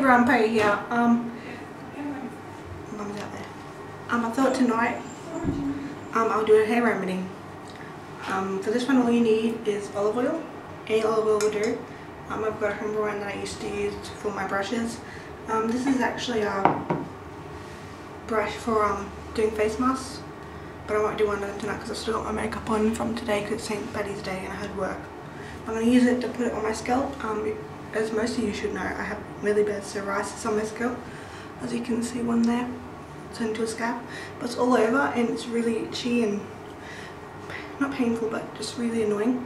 Poyo here. Um, Mum's out there. Um, I thought tonight um, I'll do a hair remedy. Um, for this one all you need is olive oil. Any olive oil will do. Um, I've got a homebrew one that I used to use for my brushes. Um, this is actually a brush for um, doing face masks. But I won't do one of them tonight because I've still got my makeup on from today because it's St. Patty's Day and I had work. I'm going to use it to put it on my scalp. Um, as most of you should know, I have really bad psoriasis on my scalp. As you can see one there, turned to a scab. But it's all over and it's really itchy and not painful but just really annoying.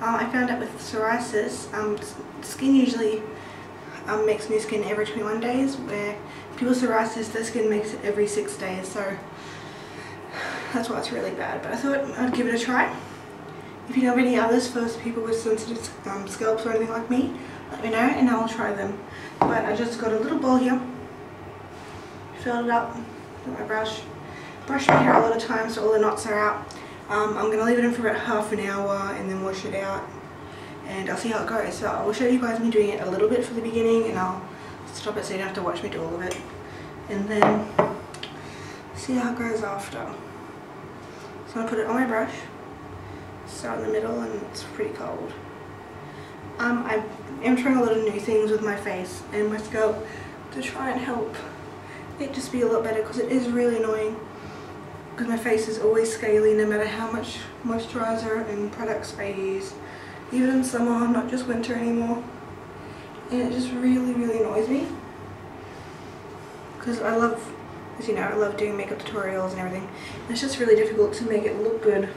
Um, I found out with psoriasis, um, skin usually um, makes new skin every 21 days where people with psoriasis, their skin makes it every 6 days. So that's why it's really bad. But I thought I'd give it a try. If you know of any others for people with sensitive um, scalps or anything like me, me know and I'll try them. But I just got a little bowl here, filled it up with my brush, brush my hair a lot of times so all the knots are out. Um, I'm going to leave it in for about half an hour and then wash it out and I'll see how it goes. So I will show you guys me doing it a little bit for the beginning and I'll stop it so you don't have to watch me do all of it. And then see how it goes after. So I'm going to put it on my brush, start in the middle and it's pretty cold. Um, I am trying a lot of new things with my face and my scalp to try and help it just be a lot better because it is really annoying because my face is always scaly no matter how much moisturizer and products I use. Even in summer, not just winter anymore. And it just really really annoys me because I love as you know I love doing makeup tutorials and everything. And it's just really difficult to make it look good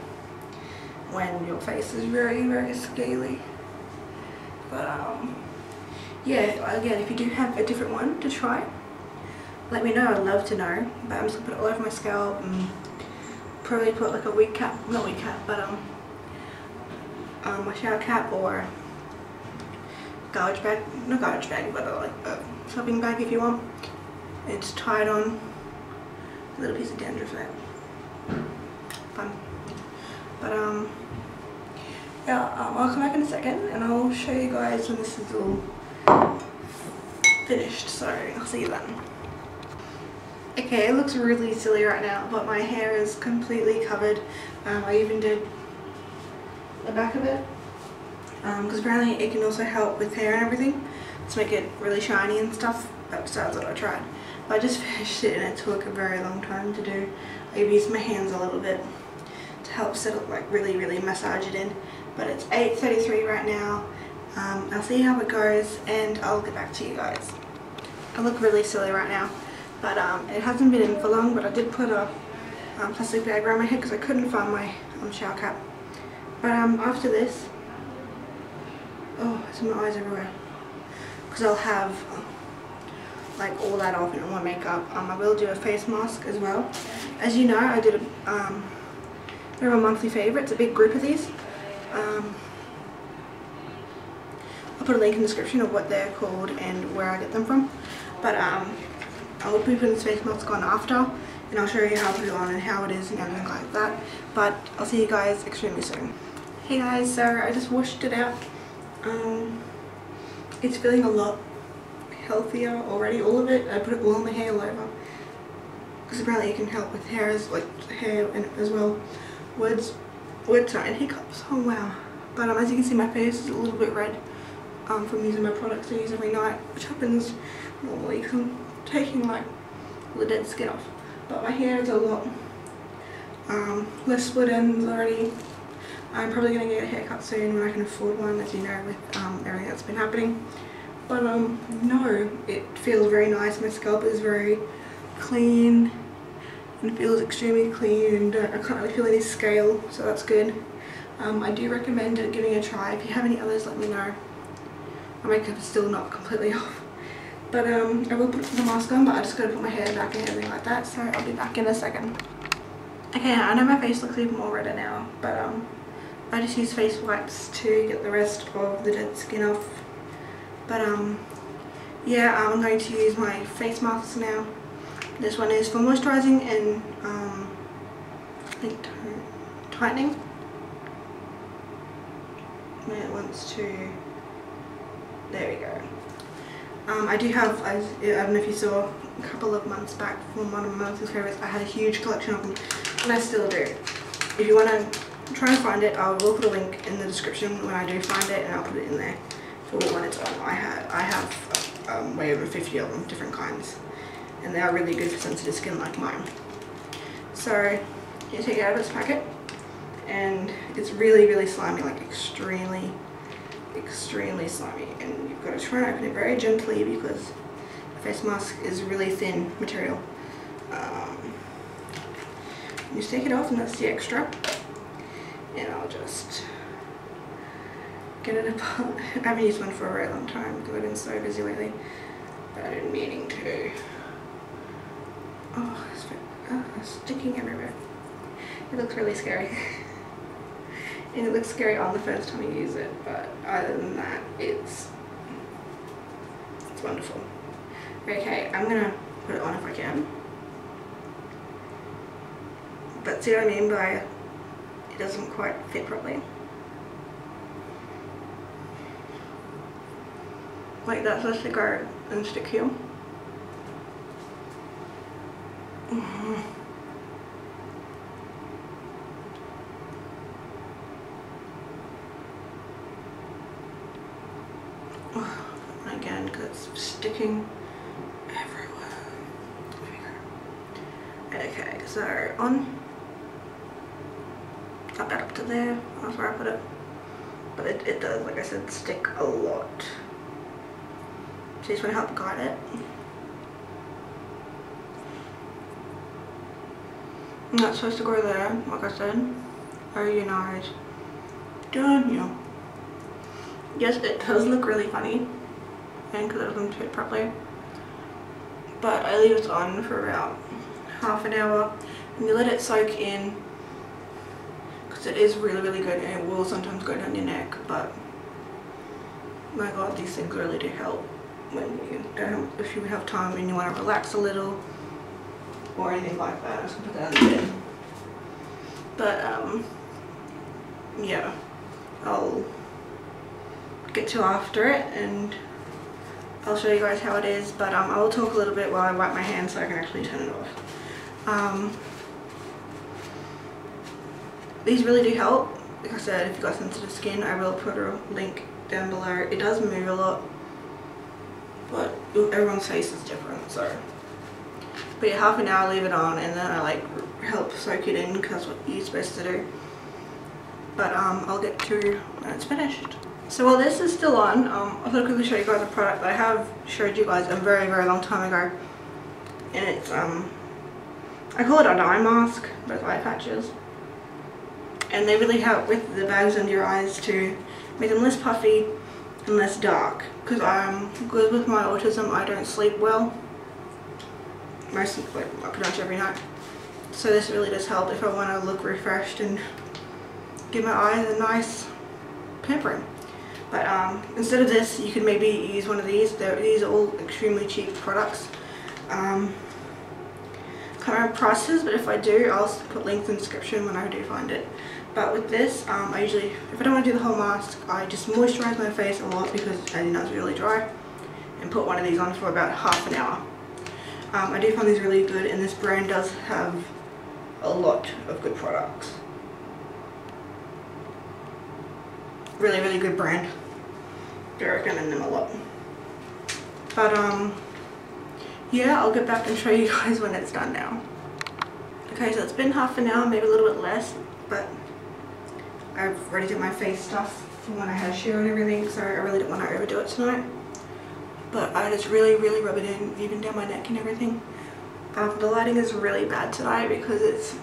when your face is very very scaly but um, yeah, again, if you do have a different one to try, let me know. I'd love to know. But I'm just gonna put it all over my scalp and probably put like a wig cap, not wig cap, but um, um a shower cap or garbage bag, not garbage bag, but a, like a shopping bag if you want. It's tied on a little piece of dandruff there. Fun. But um yeah, um, I'll come back in a second and I'll show you guys when this is all finished, so I'll see you then. Okay, it looks really silly right now, but my hair is completely covered. Um, I even did the back of it, because um, apparently it can also help with hair and everything, to make it really shiny and stuff, that's what I tried. But I just finished it and it took a very long time to do. I used my hands a little bit to help set it like really, really massage it in but it's 8.33 right now. Um, I'll see how it goes and I'll get back to you guys. I look really silly right now, but um, it hasn't been in for long, but I did put a um, plastic bag around my head because I couldn't find my um, shower cap. But um, after this, oh, it's my eyes everywhere, because I'll have like all that off and all my makeup. Um, I will do a face mask as well. As you know, I did a, they're a monthly favourites, a big group of these. Um, I'll put a link in the description of what they're called and where I get them from. But um, I'll be putting mask on after and I'll show you how to put it on and how it is and everything like that. But I'll see you guys extremely soon. Hey guys, so I just washed it out. Um, it's feeling a lot healthier already, all of it. I put it all on my hair all over. Because apparently it can help with hairs, like hair and as well. Words wood sign hiccups. Oh wow. But um, as you can see my face is a little bit red um, from using my products I use every night, which happens normally because I'm taking like the dead skin off. But my hair is a lot um, less split ends already. I'm probably going to get a haircut soon when I can afford one, as you know, with um, everything that's been happening. But um, no, it feels very nice. My scalp is very clean and feels extremely clean and uh, I can't really feel any scale so that's good. Um, I do recommend it giving it a try. If you have any others let me know. My makeup is still not completely off. But um, I will put the mask on but I just gotta put my hair back and everything like that so I'll be back in a second. Okay I know my face looks even more redder now but um, I just use face wipes to get the rest of the dead skin off. But um, yeah I'm going to use my face masks now. This one is for moisturizing and um, tightening. When it wants to, there we go. Um, I do have, I, I don't know if you saw a couple of months back from one of my monthly favorites, I had a huge collection of them, and I still do. If you want to try and find it, I will put a link in the description when I do find it, and I'll put it in there for when it's on. I have, I have um, way over 50 of them, different kinds, and they are really good for sensitive skin like mine. So, you take it out of its packet, and it's really, really slimy, like extremely extremely slimy and you've got to try and open it very gently because the face mask is really thin material. Um, you just take it off and that's the extra and I'll just get it apart. I haven't used one for a very long time because I've been so busy lately but I've been meaning to. Oh, it's, oh, it's sticking everywhere. It looks really scary. and it looks scary on the first time you use it but other than that it's it's wonderful okay I'm gonna put it on if I can but see what I mean by it doesn't quite fit properly like that's supposed to go and stick here again because it's sticking everywhere. Okay, so on, I got that up to there, that's where I put it. But it, it does, like I said, stick a lot. So you just want to help guide it. And that's supposed to go there, like I said. Over your nose. Done, yeah. Yes, it does look really funny And because it doesn't fit properly. But I leave it on for about half an hour and you let it soak in because it is really really good and it will sometimes go down your neck but my god these things really do help when you don't if you have time and you want to relax a little or anything like that. I'm just gonna put that in the bin. But um yeah I'll get to after it and I'll show you guys how it is, but um, I will talk a little bit while I wipe my hands so I can actually turn it off. Um, these really do help. Like I said, if you've got sensitive skin, I will put a link down below. It does move a lot, but everyone's face is different, so. But yeah, half an hour, leave it on, and then I like help soak it in because what you're supposed to do. But um, I'll get to when it's finished. So while this is still on, um, I thought I'd quickly show you guys a product that I have showed you guys a very, very long time ago. And it's, um, I call it an eye mask, but eye patches. And they really help with the bags under your eyes to make them less puffy and less dark. Because I'm good with my autism, I don't sleep well. Most, like, pretty much every night. So this really does help if I want to look refreshed and give my eyes a nice pampering. But um, instead of this, you could maybe use one of these. They're, these are all extremely cheap products. Um, remember prices, but if I do, I'll put links in the description when I do find it. But with this, um, I usually, if I don't want to do the whole mask, I just moisturize my face a lot because you know it's really dry. And put one of these on for about half an hour. Um, I do find these really good and this brand does have a lot of good products. Really, really good brand. I recommend them a lot. But um, yeah, I'll get back and show you guys when it's done now. Okay, so it's been half an hour, maybe a little bit less, but I've already did my face stuff from when I had a shoe and everything, so I really didn't want to overdo it tonight. But I just really, really rub it in, even down my neck and everything. Um, the lighting is really bad tonight because it's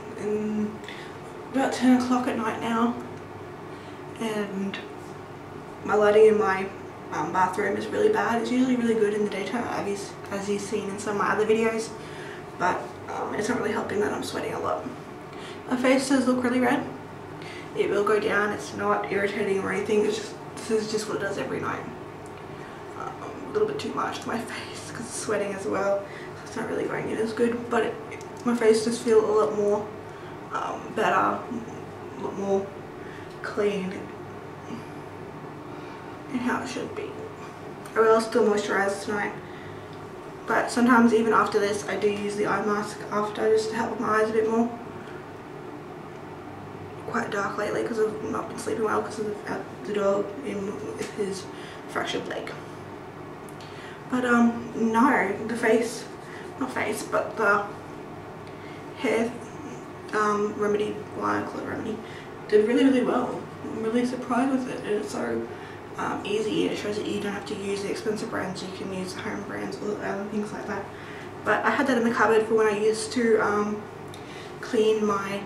about 10 o'clock at night now. And my lighting in my um, bathroom is really bad. It's usually really good in the daytime, as, as you've seen in some of my other videos, but um, it's not really helping that I'm sweating a lot. My face does look really red. It will go down. It's not irritating or anything. It's just this is just what it does every night. A little bit too much to my face because it's sweating as well. So it's not really going in as good, but it, my face does feel a lot more um, better, a lot more clean and how it should be. I will still moisturise tonight. But sometimes even after this I do use the eye mask after just to help with my eyes a bit more. Quite dark lately because I've not been sleeping well because of the dog in with his fractured leg. But um no, the face, not face, but the hair um, remedy, why I call it remedy, did really really well. I'm really surprised with it. It's so um, easy. It shows that you don't have to use the expensive brands. You can use home brands or other things like that. But I had that in the cupboard for when I used to um, clean my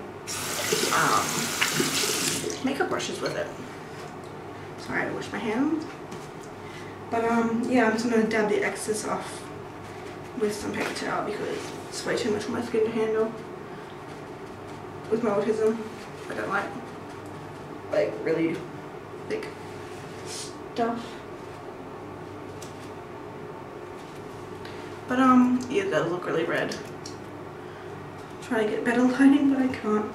um, makeup brushes with it. Sorry, I wash my hands. But um, yeah, I'm just gonna dab the excess off with some paper towel because it's way too much for my skin to handle. With my autism, I don't like like really thick stuff. But um, yeah, it does look really red. I'm trying to get better lighting, but I can't.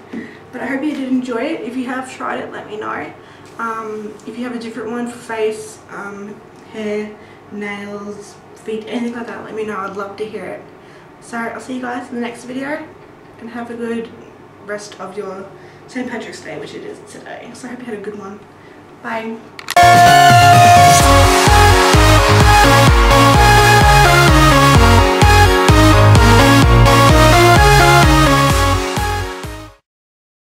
But I hope you did enjoy it. If you have tried it, let me know. Um, if you have a different one for face, um, hair, nails, feet, anything like that, let me know. I'd love to hear it. So I'll see you guys in the next video and have a good rest of your St. Patrick's Day, which it is today. So I hope you had a good one. Bye.